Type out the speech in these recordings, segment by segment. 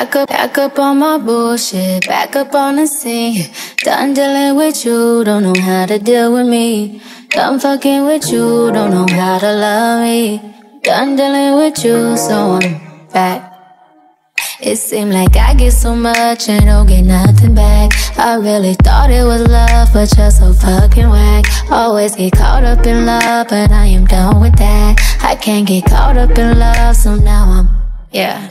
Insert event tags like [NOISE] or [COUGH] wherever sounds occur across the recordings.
Back up, back up on my bullshit, back up on the scene. Done dealing with you, don't know how to deal with me. Done fucking with you, don't know how to love me. Done dealing with you, so I'm back. It seemed like I get so much and don't get nothing back. I really thought it was love, but you're so fucking whack. Always get caught up in love, but I am done with that. I can't get caught up in love, so now I'm, yeah.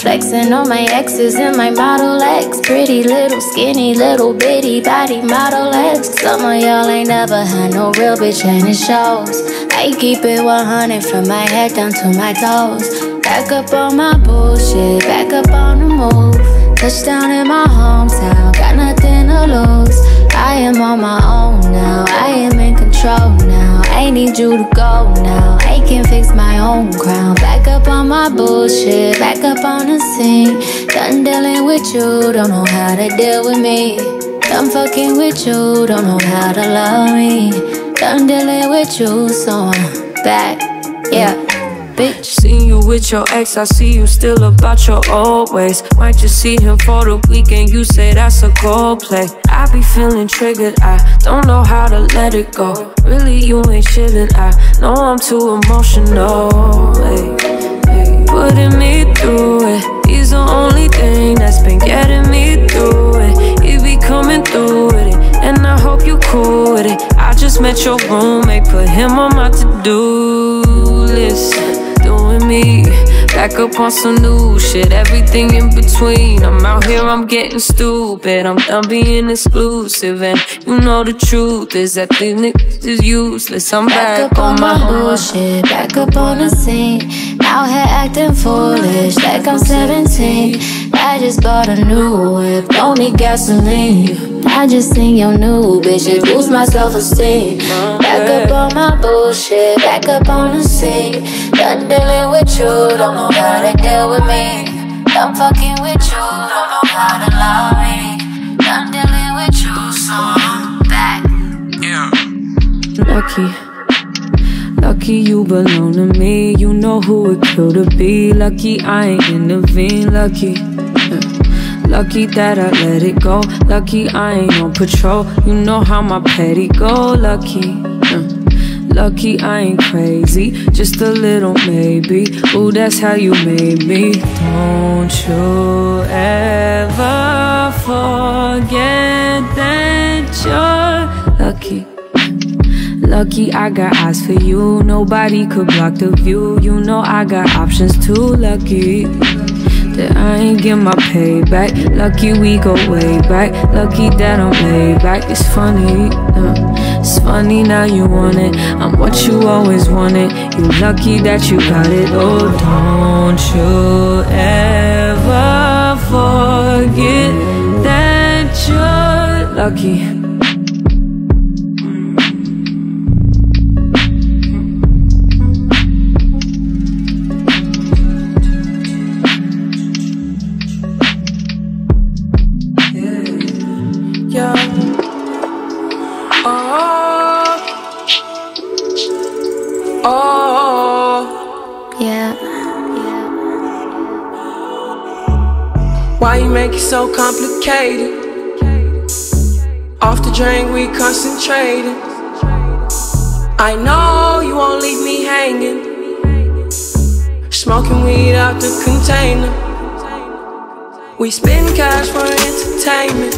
Flexing on my exes and my Model X. Pretty little skinny little bitty body Model X. Some of y'all ain't never had no real bitch and it shows I keep it 100 from my head down to my toes. Back up on my bullshit, back up on the move. Touchdown in my hometown, got nothing to lose. I am on my own now, I am in control now. I need you to go now, can fix my own crown. Back up on my bullshit, back up on the scene. Done dealing with you, don't know how to deal with me. Done fucking with you, don't know how to love me. Done dealing with you, so I'm back, yeah bitch. Seen you with your ex, I see you still about your old ways. Might just see him for the weekend, you say that's a cold play. I be feeling triggered, I don't know how to let it go. Really, you ain't chillin', I know I'm too emotional. Hey, hey. Putting me through it, he's the only thing that's been getting me through it. He be coming through with it, and I hope you cool with it. I just met your roommate, put him on my to-do list doing me. Back up on some new shit, everything in between. I'm out here, I'm getting stupid. I'm done being exclusive, and you know the truth is that these niggas is useless. I'm back, back up on, my bullshit, back up on the scene. Out here acting foolish, like I'm 17. I just bought a new whip, don't need gasoline. I just seen your new bitch, it boosts my self-esteem. Back up on my bullshit, back up on the scene. Done dealing with you, don't know how to deal with me. Done fucking with you, don't know how to love me. Done dealing with you, so I'm back. Yeah. Lucky. Lucky you belong to me, you know who it killed to be. Lucky I ain't intervene, lucky. Lucky that I let it go. Lucky I ain't on patrol. You know how my petty go. Lucky. Lucky I ain't crazy, just a little maybe. Ooh, that's how you made me. Don't you ever forget that you're lucky. Lucky I got eyes for you, nobody could block the view. You know I got options too. Lucky that I ain't get my payback. Lucky we go way back. Lucky that I'm laid back. It's funny, uh, it's funny now you want it. I'm what you always wanted. You're lucky that you got it. Oh, don't you ever forget that you're lucky. So complicated. Off the drain, we concentrating. I know you won't leave me hanging. Smoking weed out the container. We spend cash for entertainment.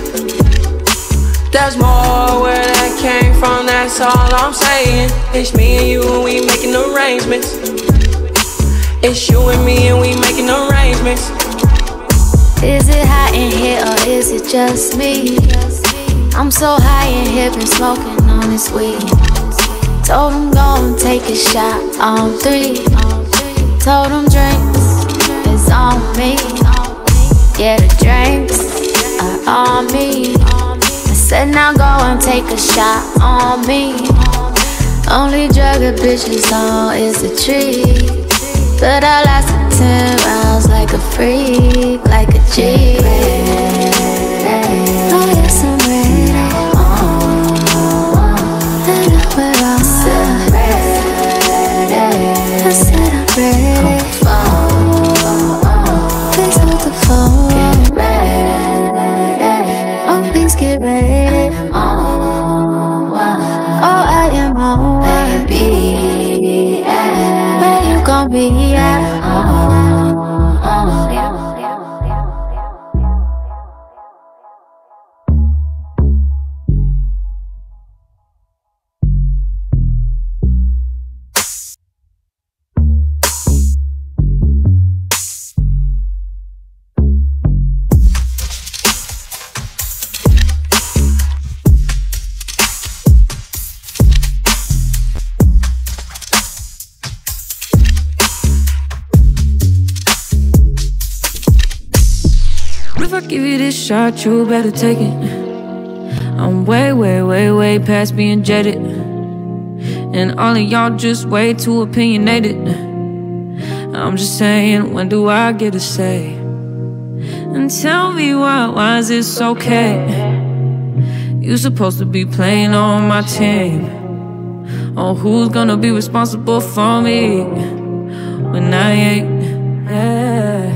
There's more where that came from, that's all I'm saying. It's me and you, and we making arrangements. It's you and me, and we making arrangements. Is it hot in here or is it just me? I'm so high in here, been smoking on this weed. Told him go and take a shot on three. Told him drinks is on me. Yeah, the drinks are on me. I said now go and take a shot on me. Only drug a bitch oh, is on is a tree. But I lasted ten rounds like a freak, like a G. shot, you better take it. I'm way, way, way, way past being jaded. And all of y'all just way too opinionated. I'm just saying, when do I get a say? And tell me why, why is this okay? You supposed to be playing on my team. Oh, who's gonna be responsible for me when I ain't? Yeah.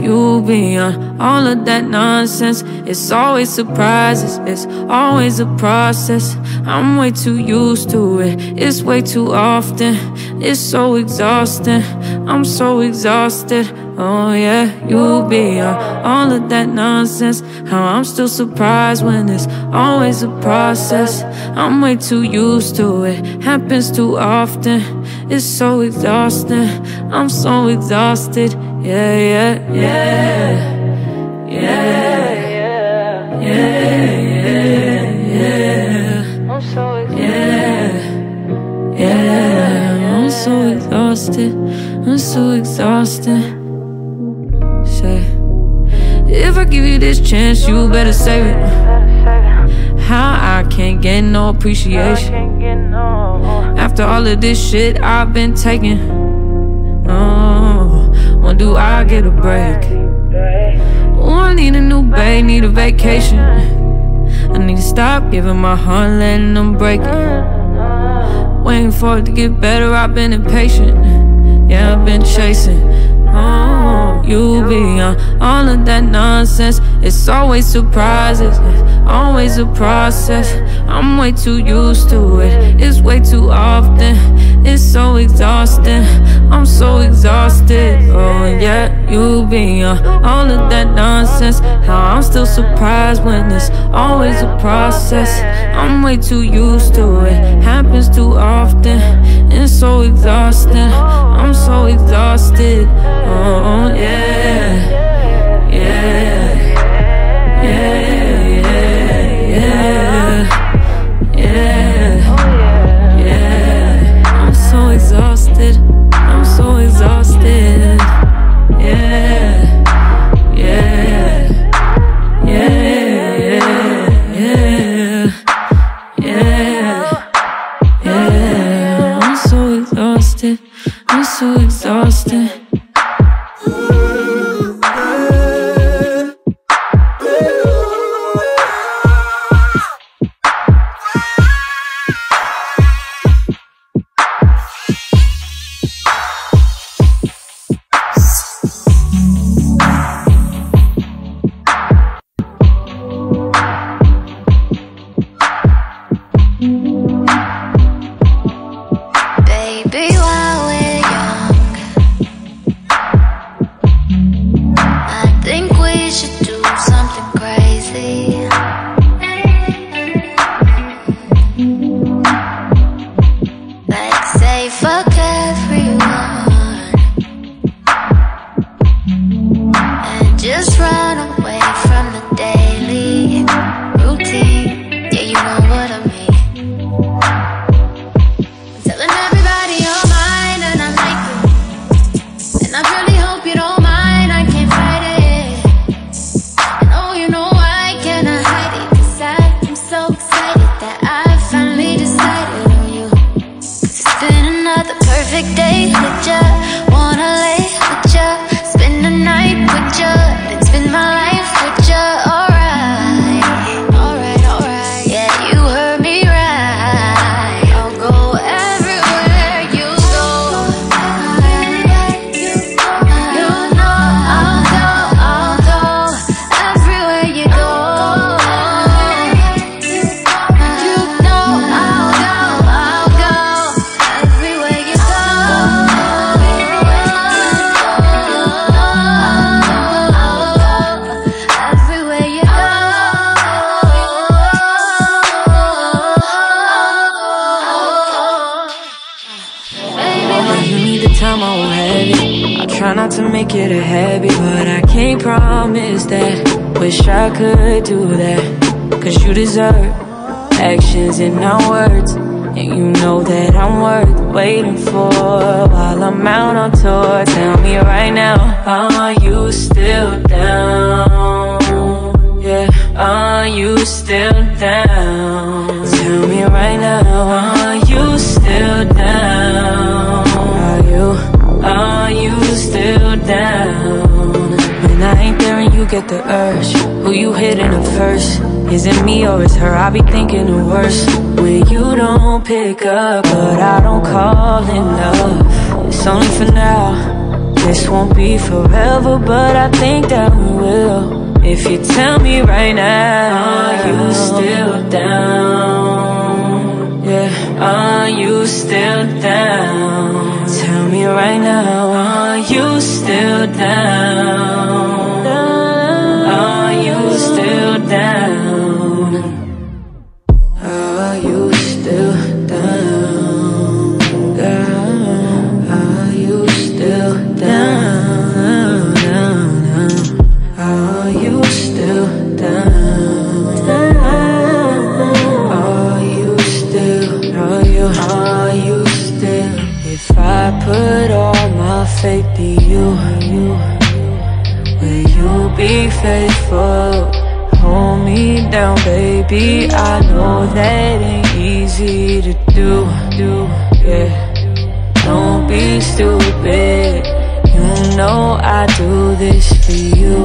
You be on all of that nonsense. It's always surprises, it's always a process. I'm way too used to it, it's way too often. It's so exhausting, I'm so exhausted. Oh yeah, you be on all of that nonsense. How I'm still surprised when it's always a process. I'm way too used to it, happens too often. It's so exhausting, I'm so exhausted. Yeah, yeah, yeah, yeah, yeah, yeah. I'm so yeah, yeah. I'm so exhausted. I'm so exhausted. Say, if I give you this chance, you better save it. How I can't get no appreciation after all of this shit I've been taking. I get a break? Oh, I need a new babe, need a vacation. I need to stop giving my heart, letting them break it. Waiting for it to get better, I've been impatient. Yeah, I've been chasing. Oh, you be on all of that nonsense. It's always surprises, always a process. I'm way too used to it, it's way too often. It's so exhausting, I'm so exhausted. Oh, yeah, you be on all of that nonsense. How I'm still surprised when it's always a process. I'm way too used to it, happens too often. It's so exhausting, I'm so exhausted. Oh, yeah, yeah, that I finally Is it me or is her? I be thinking the worst. When you don't pick up, but I don't call enough. It's only for now. This won't be forever, but I think that we will. If you tell me right now, are you still down? Yeah, are you still down? Tell me right now, are you still down? Are you still down? Be faithful? Hold me down, baby. I know that ain't easy to do, do, yeah. Don't be stupid. You know I do this for you.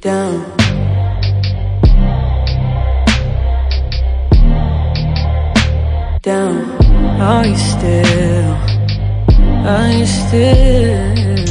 Down. Down. Are you still? Are you still?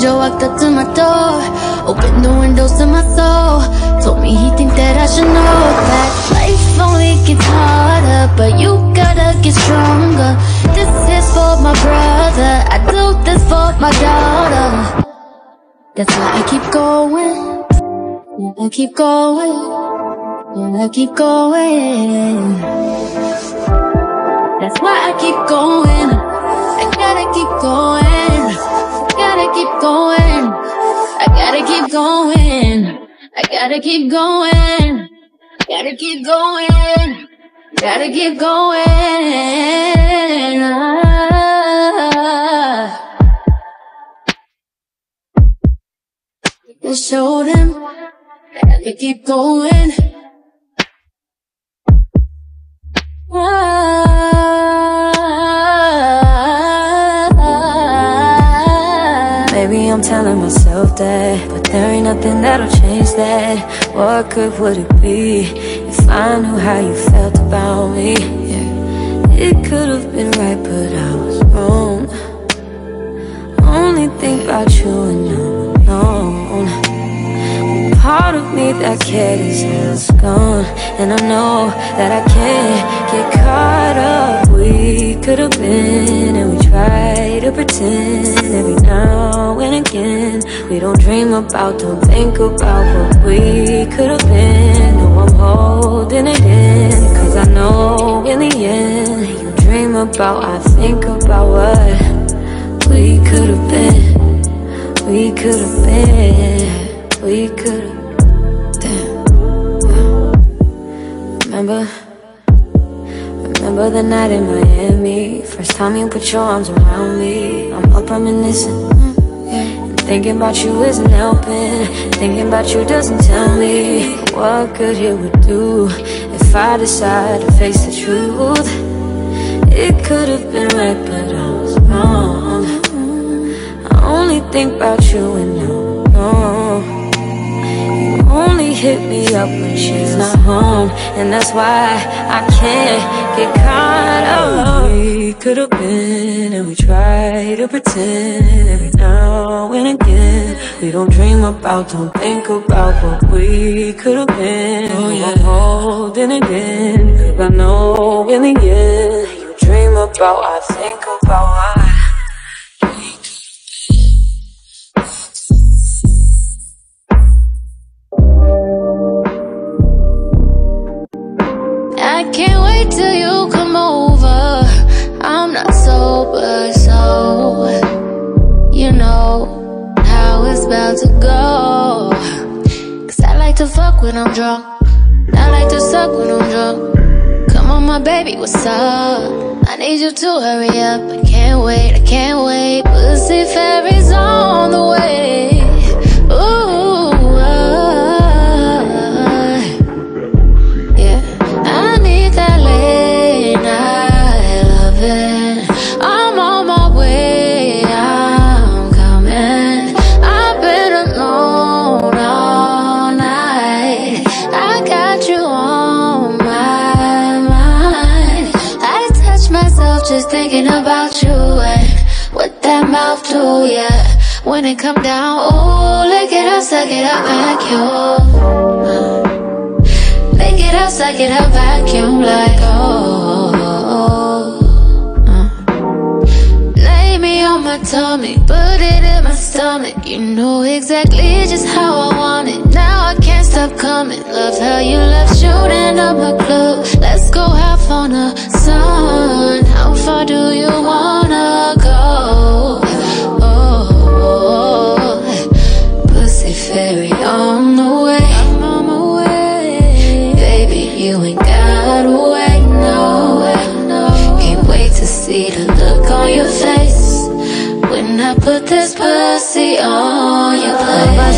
4 An angel walked up to my door Opened the windows to my soul. Told me he think that I should know That life only gets harder But you gotta get stronger. This is for my brother. I do this for my daughter. That's why I keep going. I keep going. I keep going. That's why I keep going. I gotta keep going. Gotta keep going. I gotta keep going. I gotta keep going. Gotta keep going. Gotta keep going. Ah. Just show them. I gotta keep going. Ah. I'm telling myself that, but there ain't nothing that'll change that. What good would it be if I knew how you felt about me? Yeah, it could have been right, but I was wrong. Only think about you and I'm alone. Part of me that cared is gone, and I know that I can't get caught up. We could have have been and we try to pretend every now and again. We don't dream about, don't think about what we could have been. No, I'm holding it in Cause I know in the end You dream about, I think about what we could have been. We could have been, we could Remember? Remember the night in Miami? First time you put your arms around me. I'm up reminiscing. Mm, and Thinking about you isn't helping. Thinking about you doesn't tell me What good it would do If I decide to face the truth. It could have been right but I was wrong. I only think about you hit me up when she's not home. And that's why I can't get caught up. We could've been and we try to pretend. Every now and again We don't dream about, don't think about what we could've been. Oh yeah, I'm holding it in Cause I know in the end You dream about, I think about till you come over. I'm not sober, so you know how it's about to go. Cause I like to fuck when I'm drunk. I like to suck when I'm drunk. Come on, my baby, what's up? I need you to hurry up. I can't wait, I can't wait. Pussy fairies on the way. When it come down, oh, lick it up, suck it up, vacuum. Lick it up, suck it up, vacuum like oh. Uh. Lay me on my tummy, put it in my stomach. You know exactly just how I want it. Now I can't stop coming. Love how you love shooting up my club. Let's go have fun, the sun. How far do you wanna go?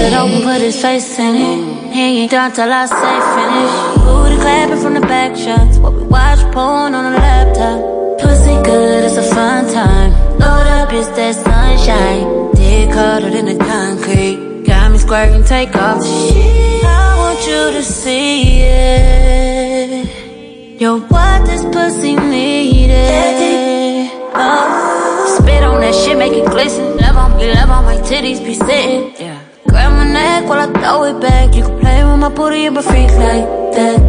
Place. Bust it open, put his face in it. He ain't done till I say finish. Booty clapping from the back shots. While we watch porn on the laptop. Pussy good, it's a fun time. Load up, it's that sunshine. Dick harder in the concrete. Got me squirting, take off the shit. I want you to see it. Yo, what this pussy needed. Oh, spit on that shit, make it glisten. Love on me, love on my titties be sitting. Yeah. Grab my neck while I throw it back. You can play with my booty and be freak like that.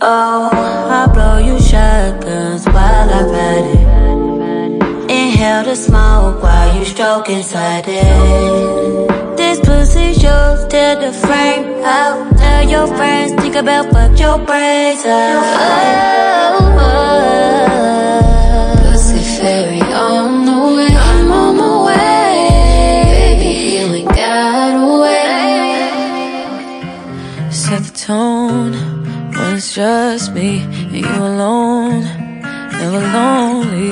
Oh, I blow you shotguns while I've had it. Inhale the smoke while you stroke inside it. This pussy's yours, tear the frame out. Tell your friends, think about fuck your brains out. Oh, oh, oh. It's just me and you alone. Never lonely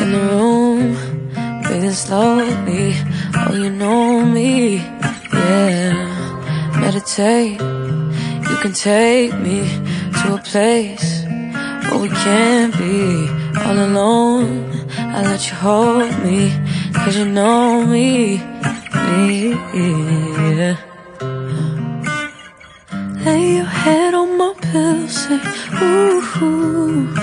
in the room. Breathing slowly. Oh, you know me. Yeah. Meditate. You can take me to a place where we can't be all alone. I let you hold me, cause you know me. Me, yeah. Lay your head on my pillow, say ooh. ooh.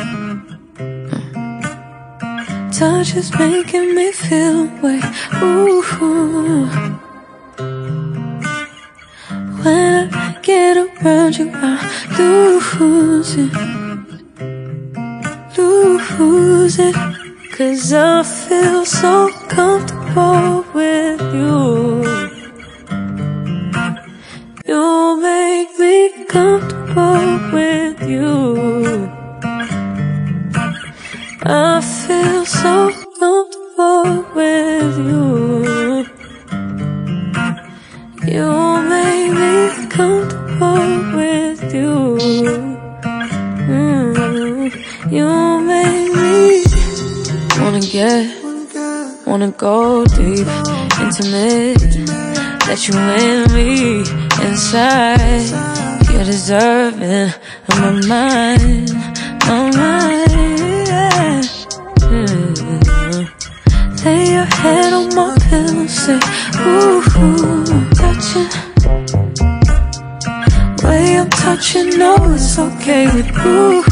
Touch is making me feel way ooh. ooh. When I get around you, I lose it, lose it. Cause I feel so comfortable with you. You make me comfortable with you. I feel so comfortable with you. You make me comfortable with you. Mm. You make me wanna get, wanna go deep, intimate, that you and me inside. you're deserving of my mind, my mind. Yeah. Mm. Lay your head on my pillow, say, Ooh, touching. Way I'm touching, no, it's okay with ooh.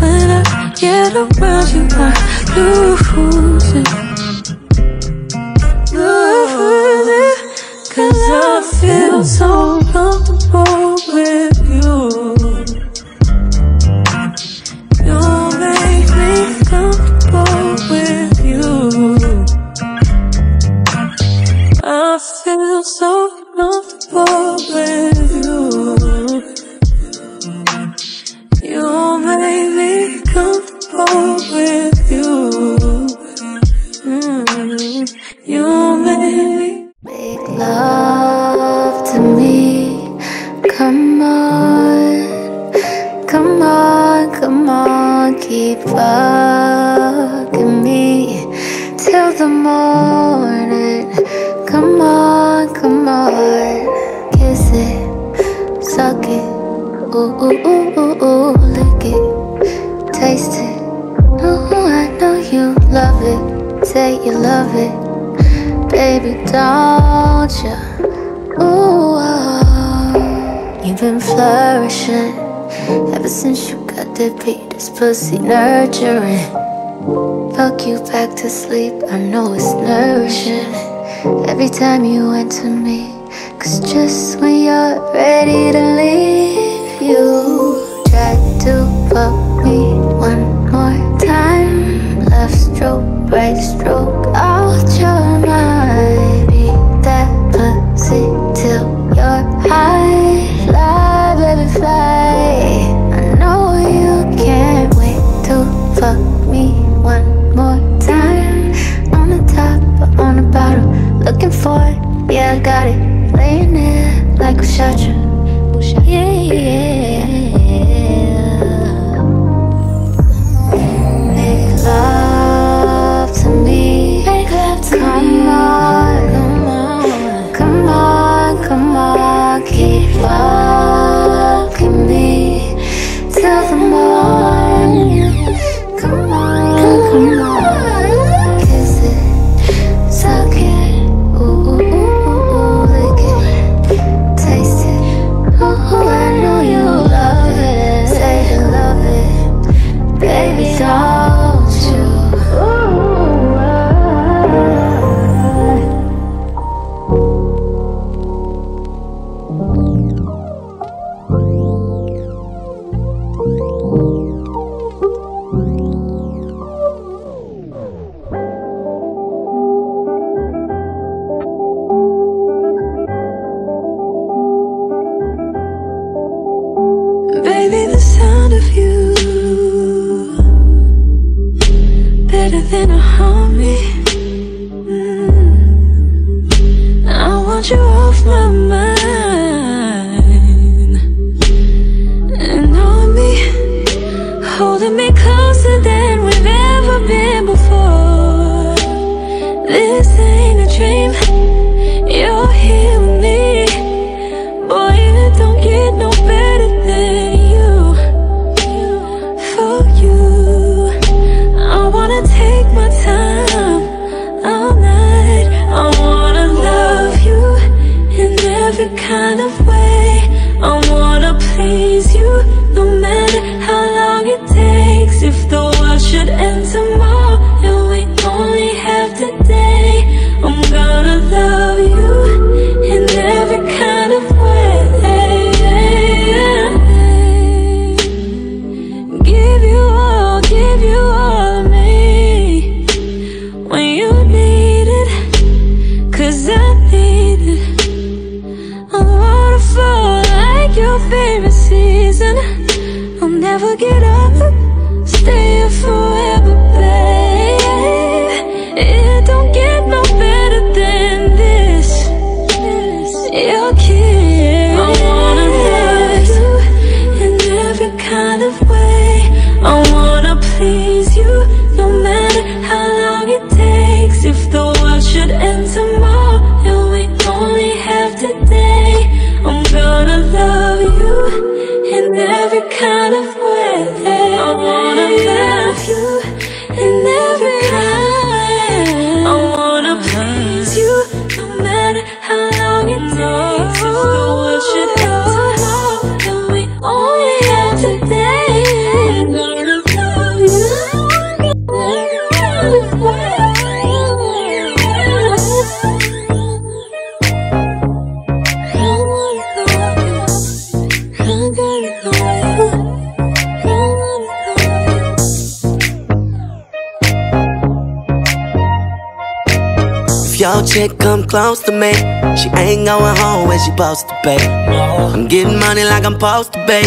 When I get around you, I lose it good Cause I feel so comfortable with you. You make me comfortable with you. I feel so pussy nurturing. Fuck you back to sleep, I know it's nourishing. Every time you went to me, cause just when you're ready to leave, you try to fuck me one more time. Left stroke, right stroke. Close to me, she ain't going home when she supposed to be. I'm getting money like I'm supposed to be.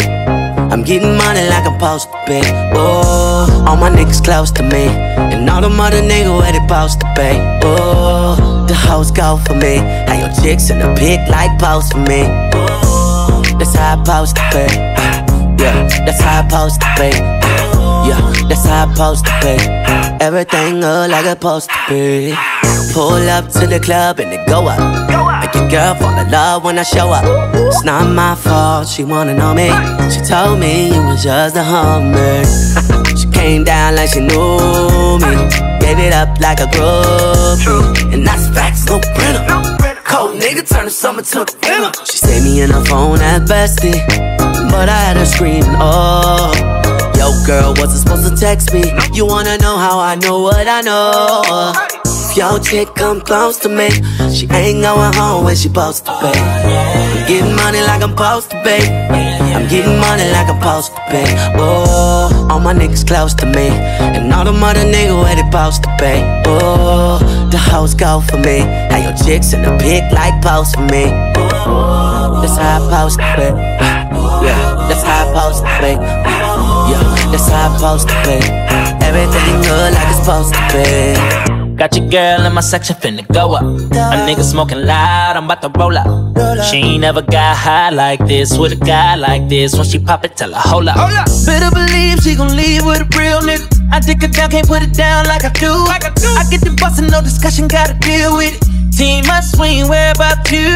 I'm getting money like I'm supposed to be. Oh, all my niggas close to me, and all the other niggas where they supposed to be. Oh, the hoes go for me. How your chicks in the pic like post for me. That's how I supposed to be. Yeah, that's how I supposed to be. Yeah, that's how I supposed to be. Everything look like it's supposed to. Pull up to the club and it go up. Make your girl fall in love when I show up. It's not my fault, she wanna know me. She told me you was just a hummer. [LAUGHS] she came down like she knew me. Gave it up like a groupie. And that's facts, no printer. Cold nigga turn the summer to the winter. She saved me in her phone at bestie. But I had her screaming, oh. Girl, wasn't supposed to text me. You wanna know how I know what I know? If your chick come close to me, she ain't going home when she supposed to be. I'm getting money like I'm supposed to be. I'm getting money like I'm supposed to be. Oh, all my niggas close to me, and all them other niggas where they supposed to be. Oh, the hoes go for me. How your chicks in the pic like post for me. That's how I supposed to be. Yeah, that's how I supposed to be. Yeah, that's how I supposed to be. Everything good like it's supposed to be. Got your girl in my section finna go up. A nigga smoking loud, I'm about to roll up. She ain't never got high like this with a guy like this. When she pop it, tell her hold up. Better believe she gon' leave with a real nigga. I dick her down, can't put it down like I do. Like I, do. I get the bustin', no discussion, gotta deal with it. Team must swing, where about you?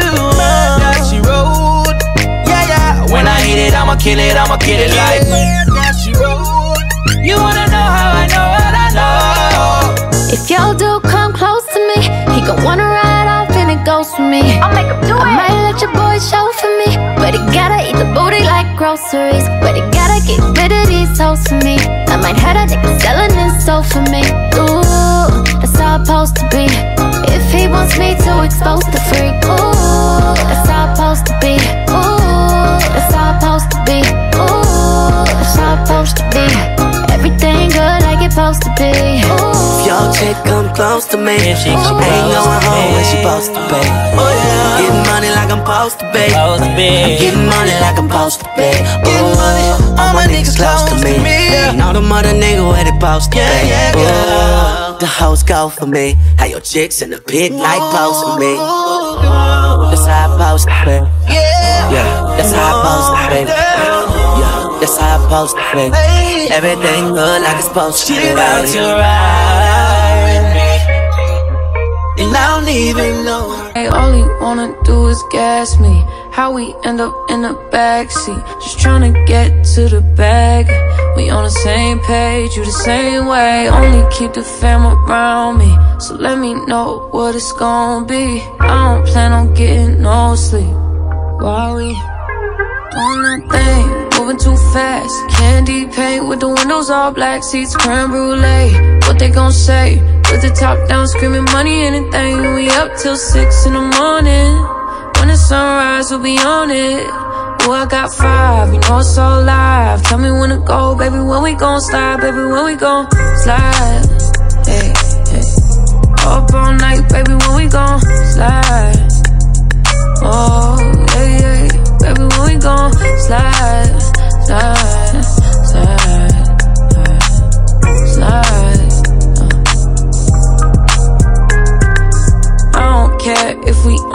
That she rolled. Yeah, yeah. When I hit it, I'ma kill it, I'ma kill it like. Rolled. You wanna know how I know what I know? If your dude come close to me, he gon' wanna ride off and it goes for me. I'll make him do I might let your boy show for me, but he gotta eat the booty like groceries. But he gotta get rid of these hoes for me. I might have a nigga selling his soul for me. Ooh, that's how I'm supposed to be. If he wants me to expose the freak, ooh, that's how I'm supposed to be. Supposed to be. Everything good like it's supposed to be. Ooh. If your chick come close to me, If she she come ain't close going to home me. when she supposed to be. oh, yeah. Getting money like I'm supposed to be. Supposed to be. I'm getting money like I'm supposed to be. Ooh, all my niggas close to me. And all them other niggas where they supposed to be. Ooh, the hoes go for me. How your chicks in the pic like post for me. That's how I'm supposed to be. Yeah, yeah. that's how I'm supposed to be. Yeah, that's how I supposed to be. Everything good like it's supposed to be. About to ride with me. And I don't even know. Hey, all he wanna do is gas me. How we end up in the backseat, just tryna get to the bag. We on the same page, you the same way. Only keep the fam around me, so let me know what it's gonna be. I don't plan on getting no sleep. While we doing that thing, moving too fast. Candy paint with the windows all black, seats creme brulee. What they gon' say? With the top down, screaming money, anything. We up till six in the morning. When the sunrise, we'll be on it. Oh, I got five, you know it's all live. Tell me when to go, baby, when we gon' slide, baby, when we gon' slide. Hey, hey. Up all night, baby, when we gon' slide. Oh, yeah, yeah, baby, when we gon' slide,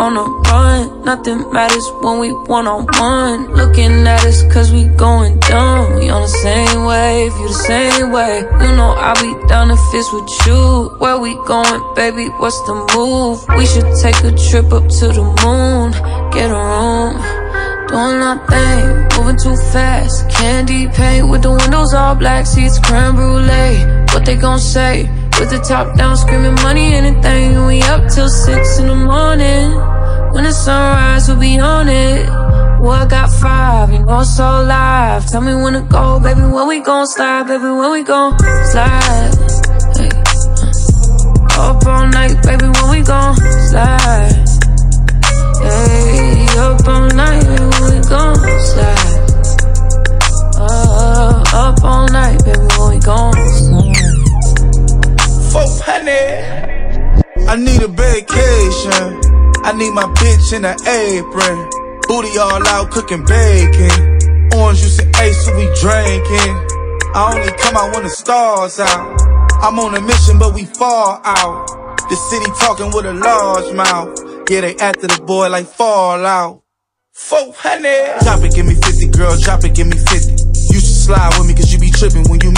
on a run. Nothing matters when we one on one. Looking at us cause we going dumb. We on the same wave, you the same way. You know I'll be down if it's with you. Where we going, baby? What's the move? We should take a trip up to the moon. Get a room. Doing our thing, moving too fast. Candy paint with the windows all black, seats creme brulee. What they gon' say? With the top down, screaming money, anything. We up till six in the morning. When the sunrise, we'll be on it. Well, I got five, you know it's all live. Tell me when to go, baby, when we gon' slide, baby, when we gon' slide. Up all night, baby, when we gon' slide. Hey, up all night, baby, when we gon' slide. Uh, up all night, baby, when we gon' slide. Four hundred. I need a vacation. I need my bitch in an apron. Booty all out cooking bacon. Orange juice and ace, so we drinking. I only come out when the stars out. I'm on a mission, but we fall out. The city talking with a large mouth. Yeah, they after the boy like Fallout. 400. Drop it, give me 50, girl, drop it, give me 50. You should slide with me, cause you be tripping when. You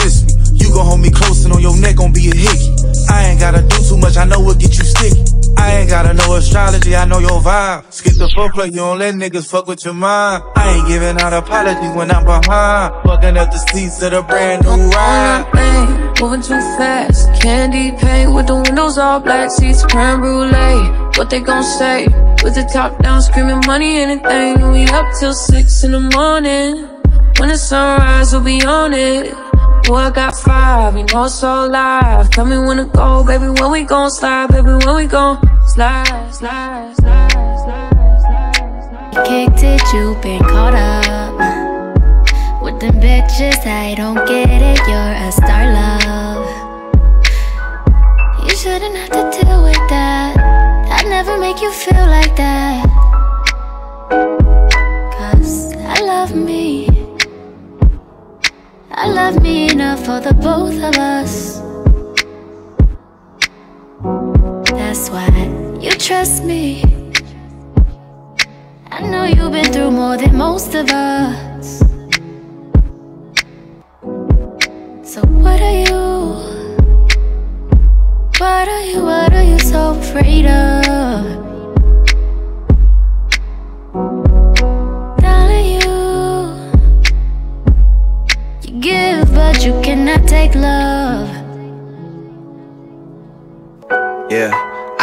gon' hold me close and on your neck gon' be a hickey. I ain't gotta do too much, I know what get you sticky. I ain't gotta know astrology, I know your vibe. Skip the foreplay, you don't let niggas fuck with your mind. I ain't giving out apologies when I'm behind. Fucking up the seats of the brand new ride. Moving too fast. Candy paint with the windows all black, seats creme brulee. What they gon' say? With the top down, screaming money, anything. We up till six in the morning. When the sunrise, we'll be on it. Boy, I got five, you know it's all live. Tell me when to go, baby, when we gon' slide, baby, when we gon' slide, slide, slide, slide, slide, slide. Kicked it, you been caught up with them bitches. I don't get it, you're a star, love. You shouldn't have to deal with that. I'd never make you feel like that. Cause I love me. I love me for the both of us. That's why you trust me. I know you've been through more than most of us. So what are you? What are you? What are you so afraid of?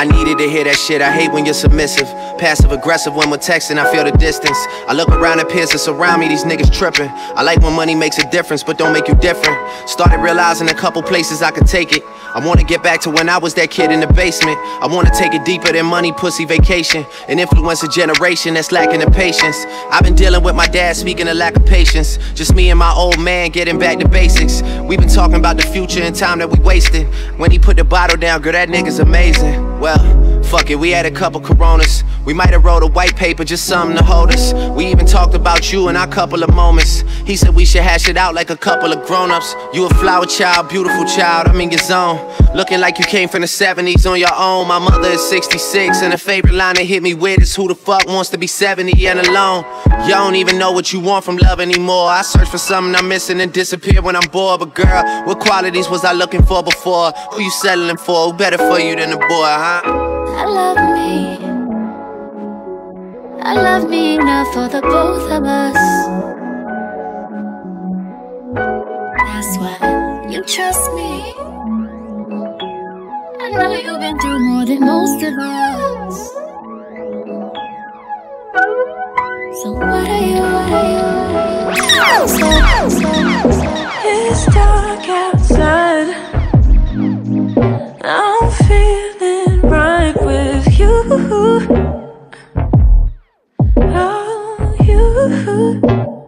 I needed to hear that shit. I hate when you're submissive. Passive aggressive when we're texting, I feel the distance. I look around at peers that surround me, these niggas tripping. I like when money makes a difference, but don't make you different. Started realizing a couple places I could take it. I wanna get back to when I was that kid in the basement. I wanna take it deeper than money, pussy, vacation. And influence a generation that's lacking the patience. I've been dealing with my dad speaking of lack of patience. Just me and my old man getting back to basics. We've been talking about the future and time that we wasted. When he put the bottle down, girl, that nigga's amazing. Well, well fuck it, we had a couple coronas. We might have wrote a white paper, just something to hold us. We even talked about you in our couple of moments. He said we should hash it out like a couple of grown-ups. You a flower child, beautiful child, I'm in your zone. Looking like you came from the 70s on your own. My mother is 66, and a favorite line that hit me with is who the fuck wants to be 70 and alone? You don't even know what you want from love anymore. I search for something I'm missing and disappear when I'm bored. But girl, what qualities was I looking for before? Who you settling for? Who better for you than a boy, huh? I love me. I love me enough for the both of us. That's why you trust me. I know you've been through more than most of us. So what are you? What are you? It's dark outside. I'm with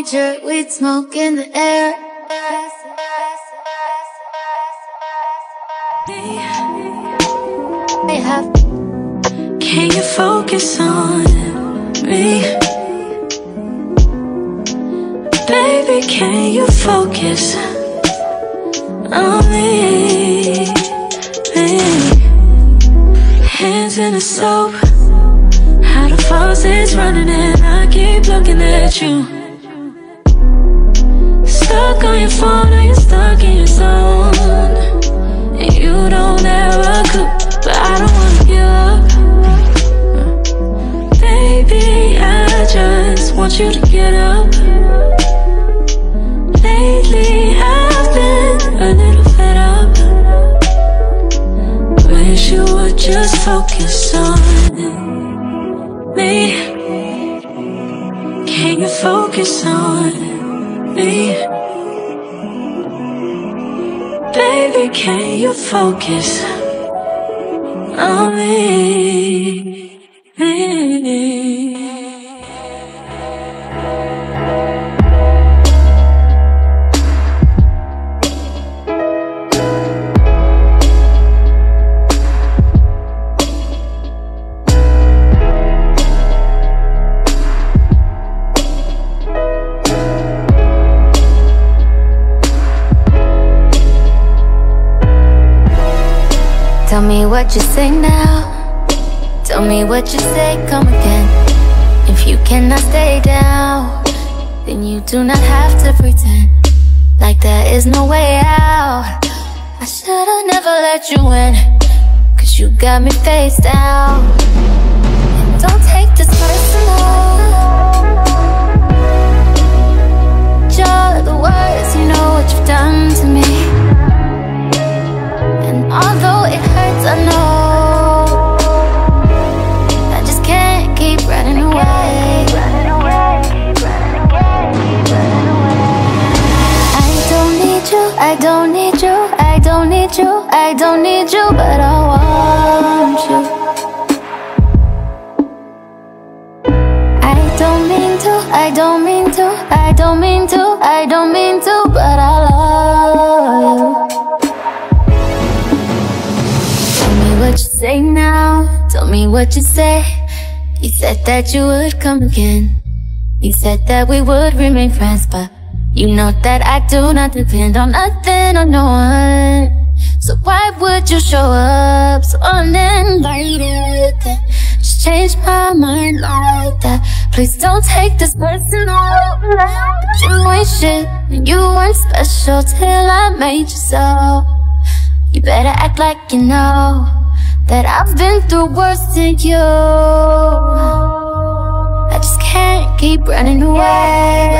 Major weed smoke in the air. They have. Can you focus on me? Baby, can you focus on me? me? Hands in the soap How the faucet's running and I keep looking at you Stuck on your phone, are you stuck in your zone? And you don't ever cook, but I don't wanna give up Baby, I just want you to get up Lately I've been a little fed up Wish you would just focus on me Can you focus on me? Baby, can you focus on me? What you say now. Tell me what you say, come again. If you cannot stay down, then you do not have to pretend like there is no way out. I should've never let you in, cause you got me face down. Don't take this personal. Just the words, you know what you've done to me. Although it hurts, I know I just can't keep running away. I don't need you, I don't need you, I don't need you, I don't need you, but I what you say. You said that you would come again. You said that we would remain friends, but you know that I do not depend on nothing or no one. So why would you show up so uninvited? Just change my mind like that. Please don't take this personal. But you ain't shit, and you weren't special till I made you so. You better act like you know that I've been through worse than you. I just can't keep running away.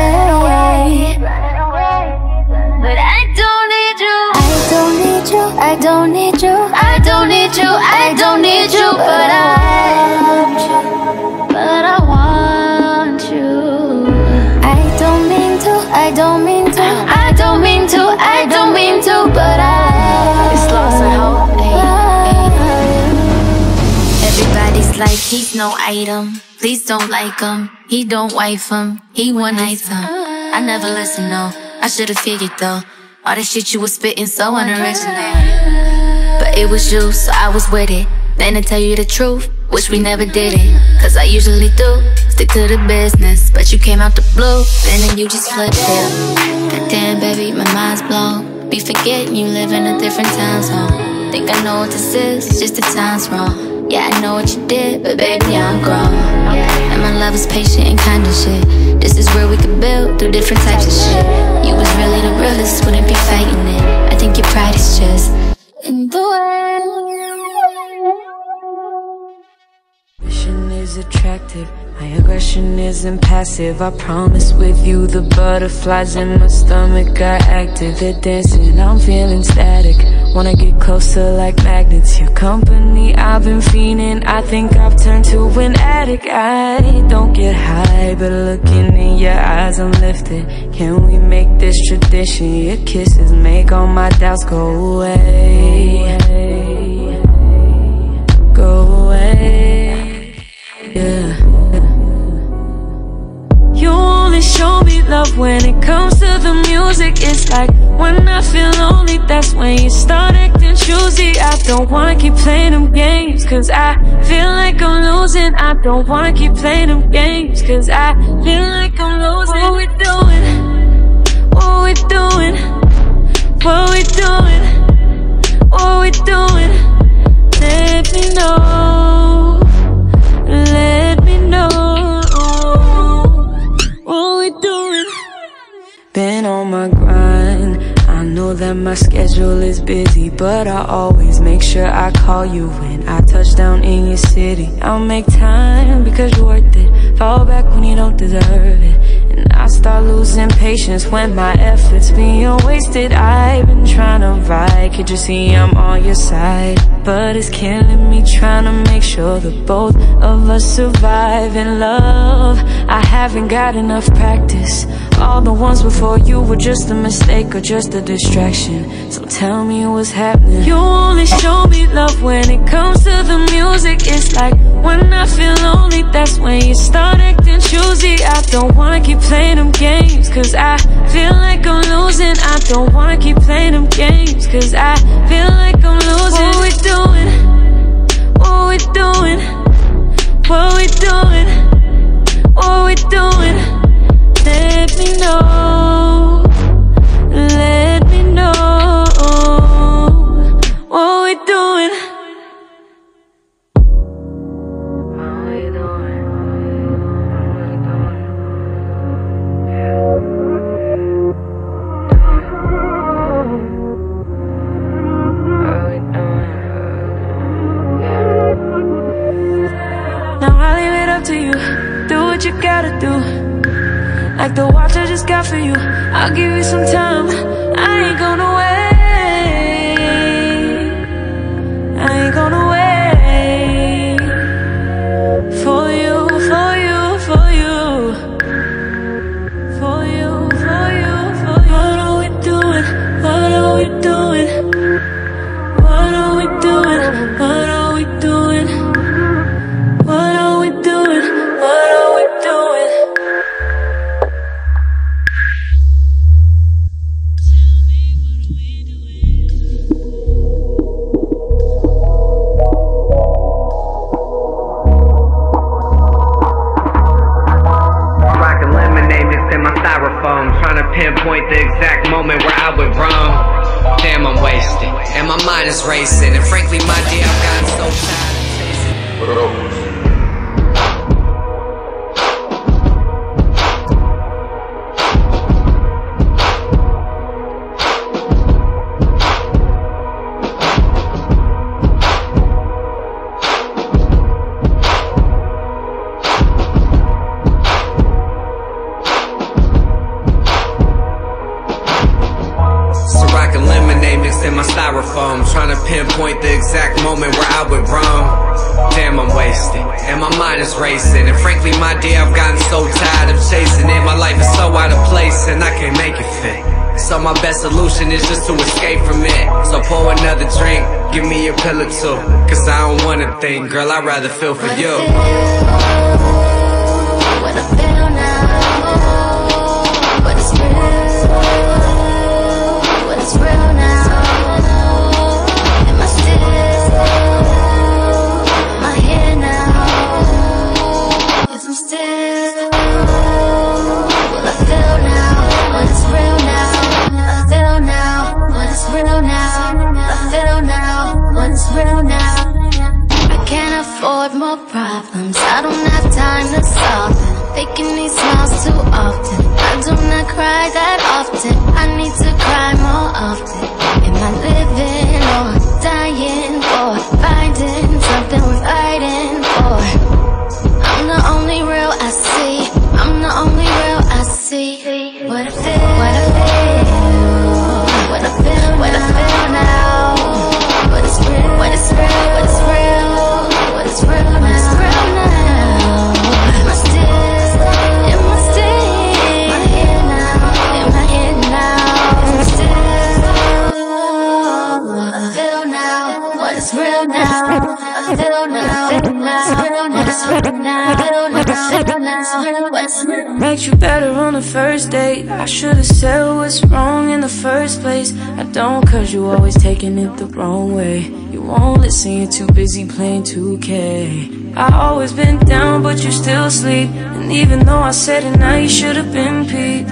But I don't need you. I don't need you. I don't need you. I don't need you. I don't need you. But I. But I want you. I don't mean to. I don't mean to. I don't mean to. I don't mean to. But I. no item. Please don't like him. He don't wife him. He one night. I never listen, no. I should've figured though. All the shit you was spitting so unoriginal. But it was you, so I was with it. Then to tell you the truth, wish we never did it. Cause I usually do, stick to the business. But you came out the blue, and then you just flipped it. Goddamn, baby, my mind's blown. Be forgetting you live in a different time zone. Think I know what this is, just the time's wrong. Yeah, I know what you did, but baby, I'm grown. And my love is patient and kind of shit. This is where we could build through different types of shit. You was really the realest, wouldn't be fighting it. I think your pride is just in the way. Vision is attractive, my aggression isn't passive. I promise with you, the butterflies in my stomach are active. They're dancing, I'm feeling static. Wanna get closer like magnets. Your company, I've been fiending. I think I've turned to an addict. I don't get high, but looking in your eyes, I'm lifted. Can we make this tradition? Your kisses make all my doubts go away. Go away. Show me love when it comes to the music. It's like when I feel lonely, that's when you start acting choosy. I don't wanna keep playing them games, cause I feel like I'm losing. I don't wanna keep playing them games, cause I feel like I'm losing. What we doing? What we doing? What we doing? What we doing? Let me know. That my schedule is busy, but I always make sure I call you when I touch down in your city. I'll make time because you're worth it. Fall back when you don't deserve it. And I start losing patience when my efforts being wasted. I've been trying to ride, could you see I'm on your side? But it's killing me trying to make sure that both of us survive in love. I haven't got enough practice. All the ones before you were just a mistake or just a distraction. So tell me what's happening. You only show me love when it comes to the music. It's like when I feel lonely, that's when you start acting choosy. I don't wanna keep playing them games, cause I feel like I'm losing. I don't wanna keep playing them games, cause I feel like I'm losing. What we doing? What we doing? What we doing? What we doing? Let me know. Let me know. What we doing? Now I leave it up to you. Do what you gotta do. Like the watch I just got for you. I'll give you some time. I ain't gonna wait. Mind is racing. And frankly, my dear, I've gotten so tired of chasing. Girl, I'd rather feel for you. I should've said what's wrong in the first place. I don't cause you always taking it the wrong way. You won't listen, you're too busy playing 2K I always been down but you still sleep And even though I said it now you should've been Pete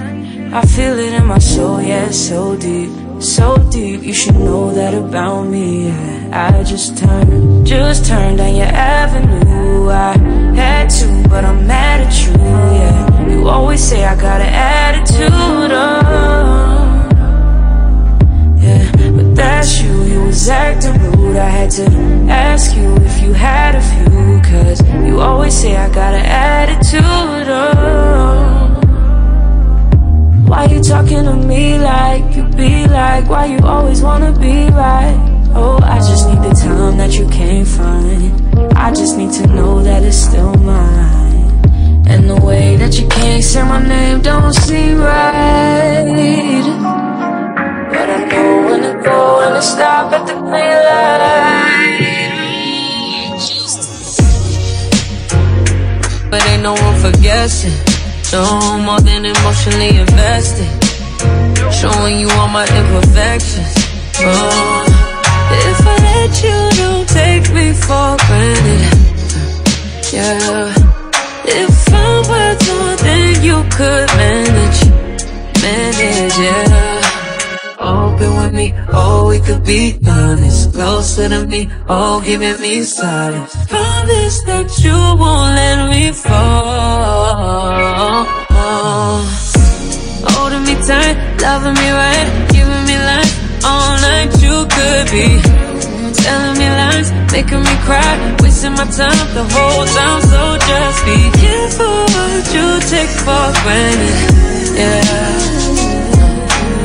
I feel it in my soul, yeah, so deep So deep, you should know that about me yeah. I just turned, just turned down your avenue. I had to, but I'm mad at you, yeah You always say I got an attitude, oh Yeah, but that's you, you was acting rude I had to ask you if you had a few Cause you always say I got an attitude, oh why you talking to me like you be like? Why you always wanna be right? Oh, I just need the time that you can't find. I just need to know that it's still mine. And the way that you can't say my name don't seem right. But I know when to go and to stop at the green light. But ain't no room for guessing. No more than emotionally invested. Showing you all my imperfections. Oh, if I let you, don't take me for granted. Yeah. If I'm worth more than you could manage, manage, yeah. Open with me, oh, we could be honest. Closer to me, oh, giving me silence. Promise that you won't let me fall. Oh, Holding me tight, loving me right, giving me life all night. You could be telling me lies, making me cry, wasting my time the whole time. So just be careful what you take for granted, yeah.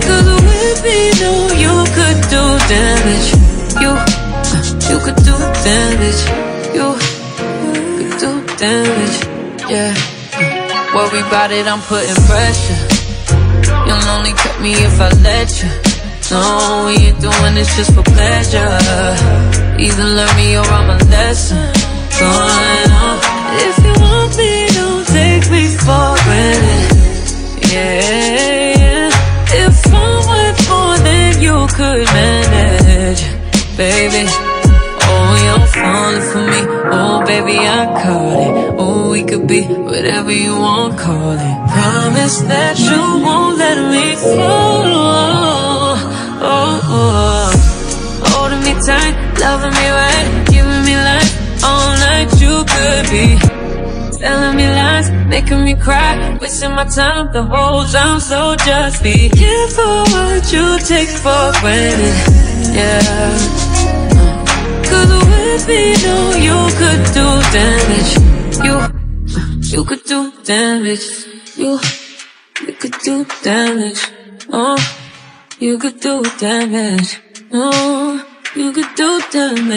Cause with me, no, you could do damage. You, you could do damage. You could do damage, yeah. Worry about it, I'm putting pressure. You'll only cut me if I let you. No, we ain't doing this just for pleasure. Either learn me or I'm a lesson. Going on. If you want me, don't take me for granted. Yeah, if I'm worth more than you could manage, baby. Oh, you're falling for me. Oh, baby, I caught it. Oh, we could be whatever you want, call it. Promise that you won't let me fall. Oh, oh. Tight, loving me right, giving me life all night. You could be telling me lies, making me cry, wasting my time the whole time. So just be careful what you take for granted. Yeah. Cause with me, no, you could do damage. You, you could do damage. You, you could do damage. Oh, you could do damage. Oh, you could do damage.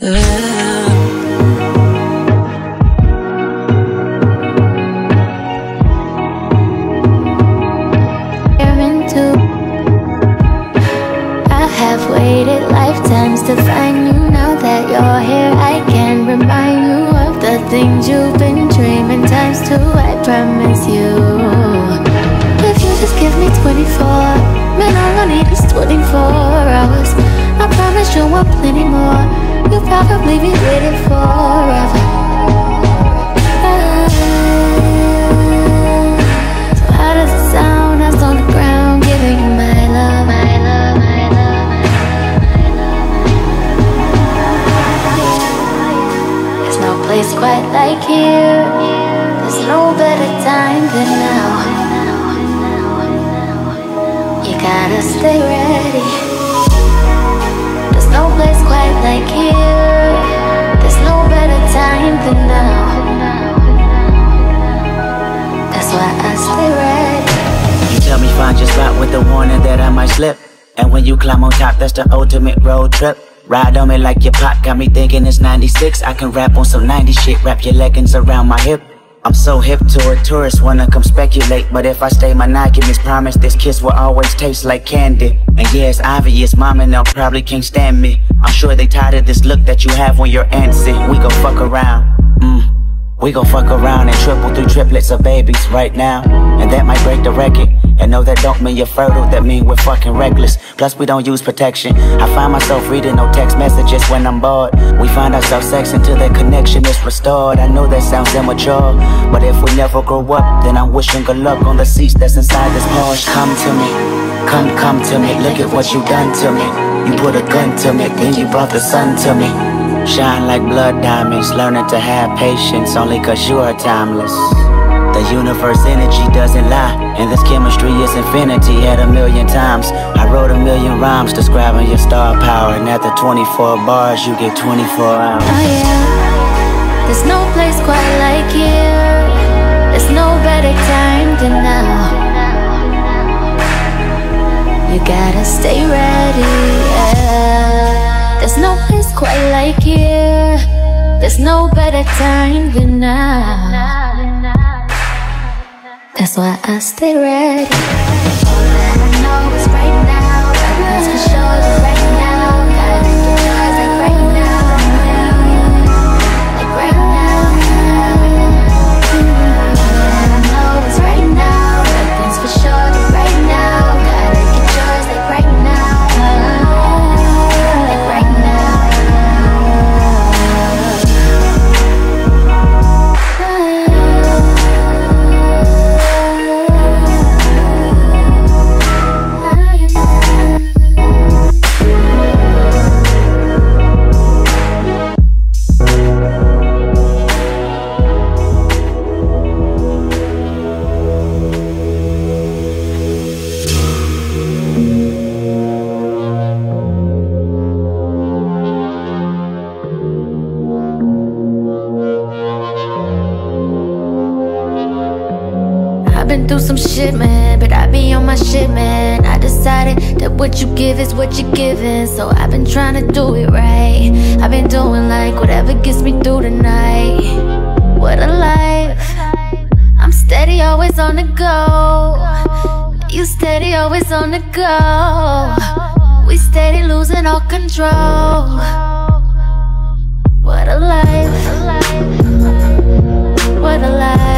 Yeah. I have waited lifetimes to find you. Now that you're here, I can remind you of the things you've been dreaming times two. I promise you. If you just give me 24, is 24 hours. I promise you want plenty more. You'll probably be waiting forever. Sound? On the ground giving you my love. There's no place quite like here. There's no better time than now. Gotta stay ready. There's no place quite like here. There's no better time than now. That's why I stay ready. You tell me find your spot with the warning that I might slip. And when you climb on top, that's the ultimate road trip. Ride on me like your pop, got me thinking it's 96. I can rap on some 90 shit, wrap your leggings around my hip. I'm so hip to it, tourists wanna come speculate. But if I stay monogamous, promise this kiss will always taste like candy. And yeah, it's obvious, mom and them probably can't stand me. I'm sure they tired of this look that you have when you're antsy. We gon' fuck around, mm. We gon' fuck around and triple through triplets of babies right now. And that might break the record. And no, that don't mean you're fertile, that mean we're fucking reckless. Plus, we don't use protection. I find myself reading no text messages when I'm bored. We find ourselves sex until that connection is restored. I know that sounds immature, but if we never grow up, then I'm wishing good luck on the seats that's inside this Porsche. Come to me, come, come to me. Look at what you done to me. You put a gun to me, then you brought the sun to me. Shine like blood diamonds, learning to have patience only cause you are timeless. The universe energy doesn't lie, and this chemistry is infinity at a million times. I wrote a million rhymes describing your star power, and after 24 bars, you get 24 hours. Oh yeah, there's no place quite like here. There's no better time than now. You gotta stay ready. Yeah. There's no place quite like here There's no better time than now That's why I stay ready What you give is what you're giving So I've been trying to do it right. I've been doing like whatever gets me through the night. What a life. I'm steady, always on the go. You steady, always on the go. We steady losing all control. What a life. What a life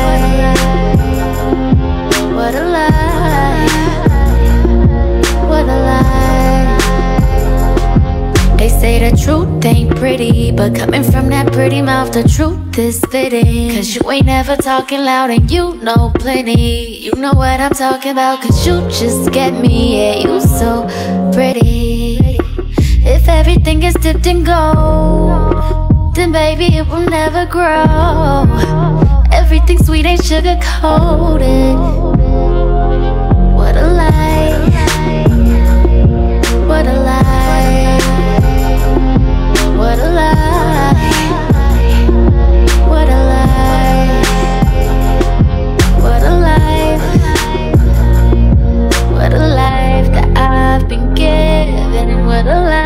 say the truth ain't pretty But coming from that pretty mouth The truth is fitting. Cause you ain't never talking loud And you know plenty. You know what I'm talking about Cause you just get me Yeah, you so pretty. If everything is dipped in gold Then baby it will never grow. Everything sweet ain't sugar coated What a life. That I've been given And what a life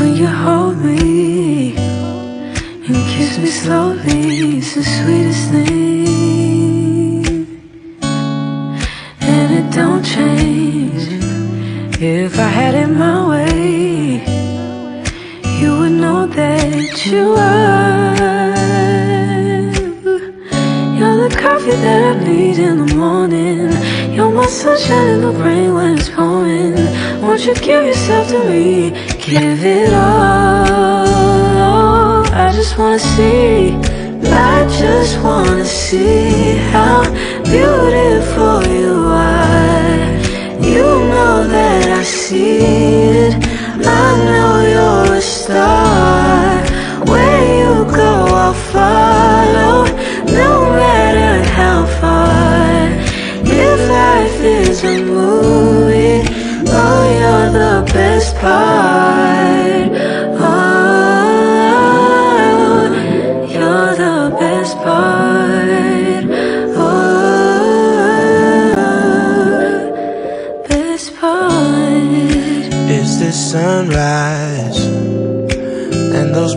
when you hold me and kiss me slowly. It's the sweetest thing, and it don't change. If I had it my way, you would know that you are. You're the coffee that I need in the morning. You're my sunshine in the rain when it's pouring. Won't you give yourself to me? Give it all, I just wanna see I just wanna see how beautiful you are. You know that I see it. I know you're a star. Where you go I'll follow No matter how far. If life is a movie. Oh, you're the best part.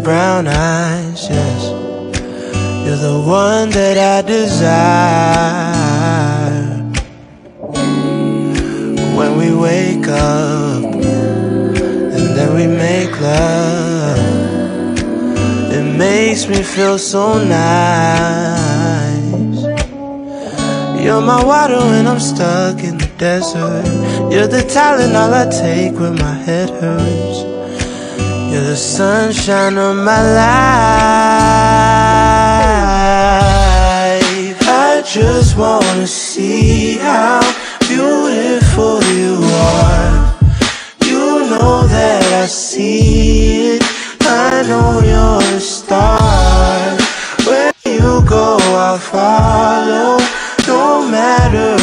Brown eyes, yes. You're the one that I desire. When we wake up and then we make love, it makes me feel so nice. You're my water when I'm stuck in the desert. You're the Tylenol I take when my head hurts. You're the sunshine of my life. I just wanna see how beautiful you are. You know that I see it. I know you're a star. Where you go, I'll follow. No matter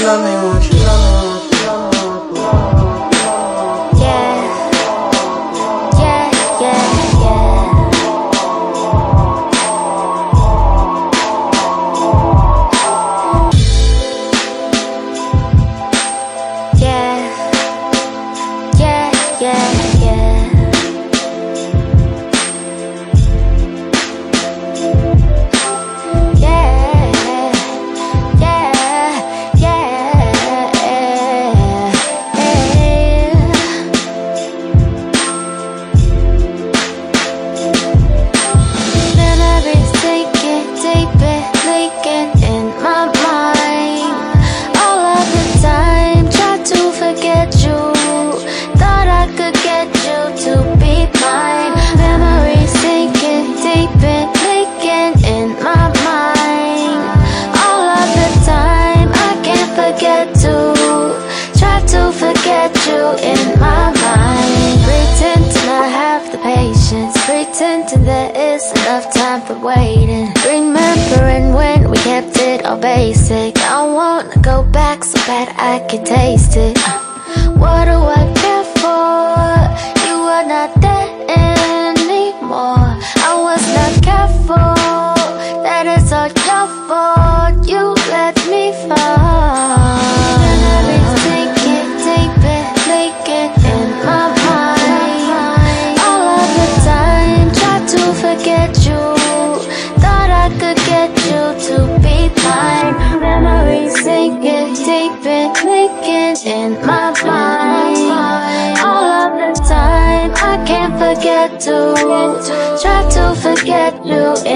Love me, won't you? Love me, won't you?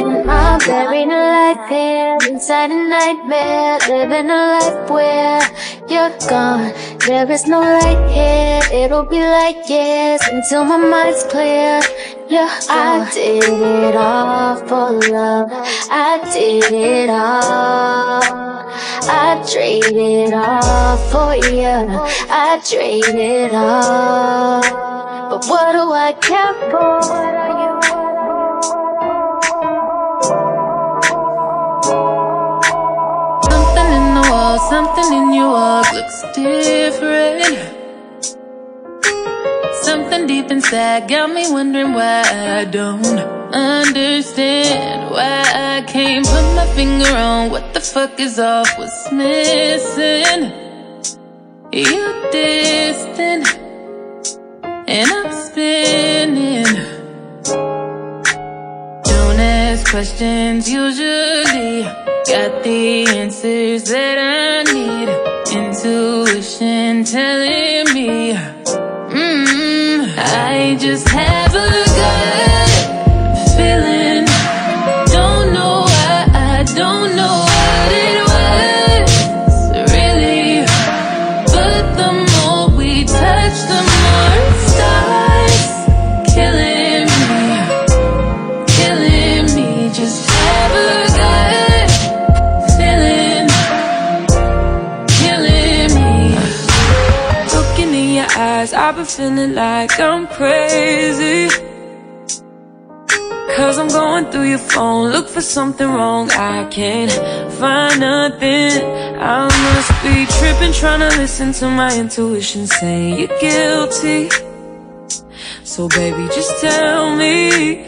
You in my very life here. Inside a nightmare, living a life where you're gone. There is no light here. It'll be like years until my mind's clear. Yeah, I did it all for love. I did it all. I traded all for you. I traded all. But what do I care for? Something in your walk looks different. Something deep inside got me wondering why I don't understand why I can't put my finger on what the fuck is off, what's missing. You're distant, and I'm spinning. Don't ask questions usually. Got the answers that I need. Intuition telling me. Mm, I just have a gut been feeling like I'm crazy. Cause I'm going through your phone, look for something wrong. I can't find nothing. I must be tripping, trying to listen to my intuition saying you're guilty. So baby, just tell me.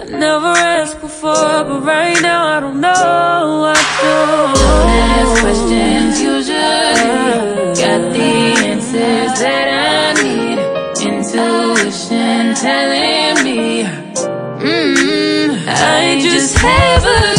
I never asked before, but right now I don't know. I do. Don't ask questions usually got the answers that I need. Intuition telling me, mm, I just have a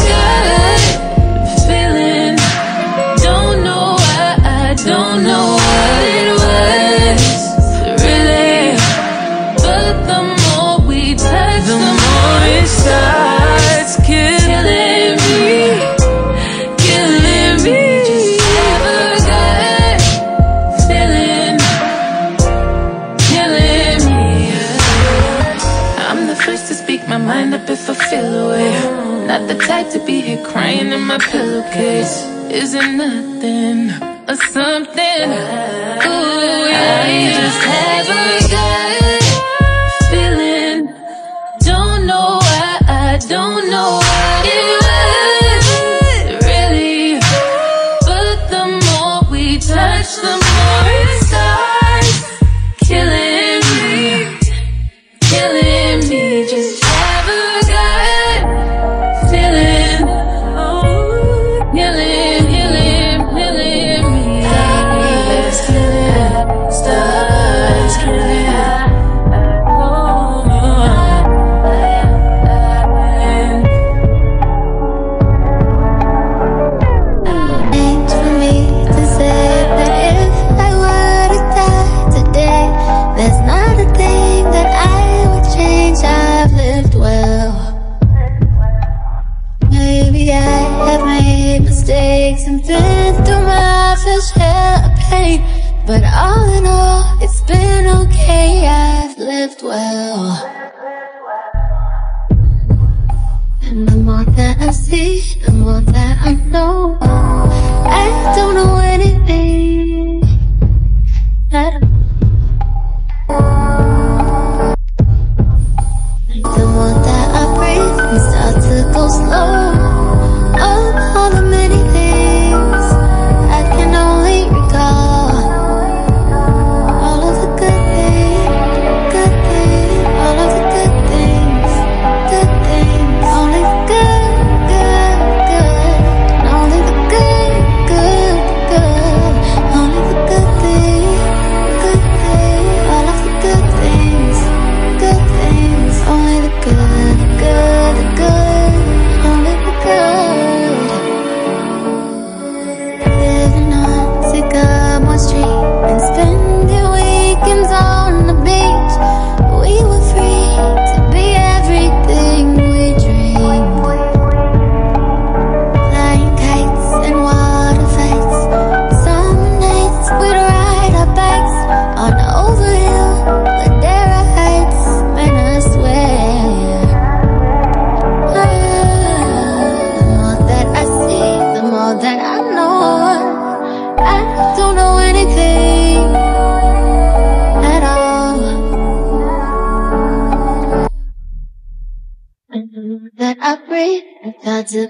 资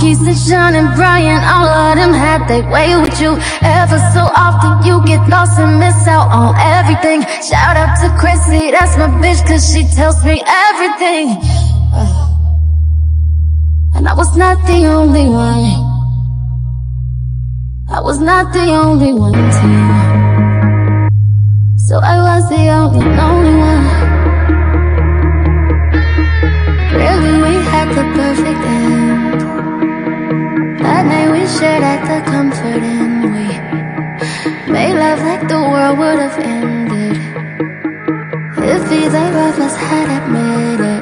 And Sean and Brian, all of them had their way with you. Ever so often you get lost and miss out on everything. Shout out to Chrissy, that's my bitch, cause she tells me everything. Uh. And I was not the only one. I was not the only one to you. So I was the only, only one. Really, we had the perfect end. Shared at the comfort and we made love like the world would have ended. If either of us had admitted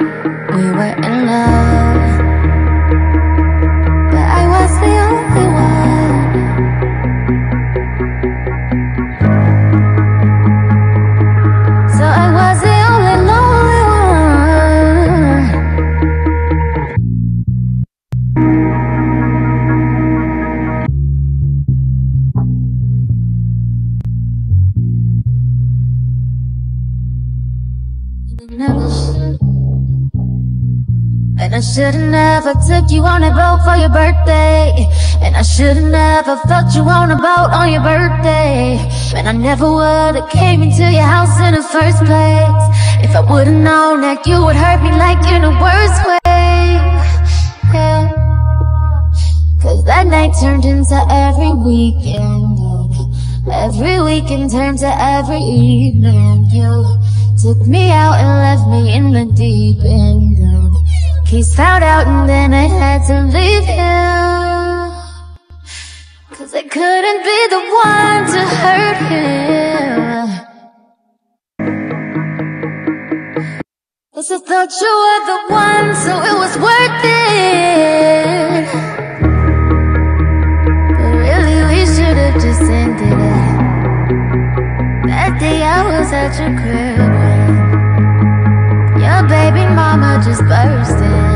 should've never took you on a boat for your birthday. And I should've never felt you on a boat on your birthday. And I never would've came into your house in the first place. If I would've known that you would hurt me like in the worst way. Yeah. Cause that night turned into every weekend. Every weekend turned to every evening. You took me out and left me in the deep end. Keys found out and then I had to leave him. Cause I couldn't be the one to hurt him. Cause I thought you were the one, so it was worth it. But really, we should have just ended it. That day I was at your crib mama just burst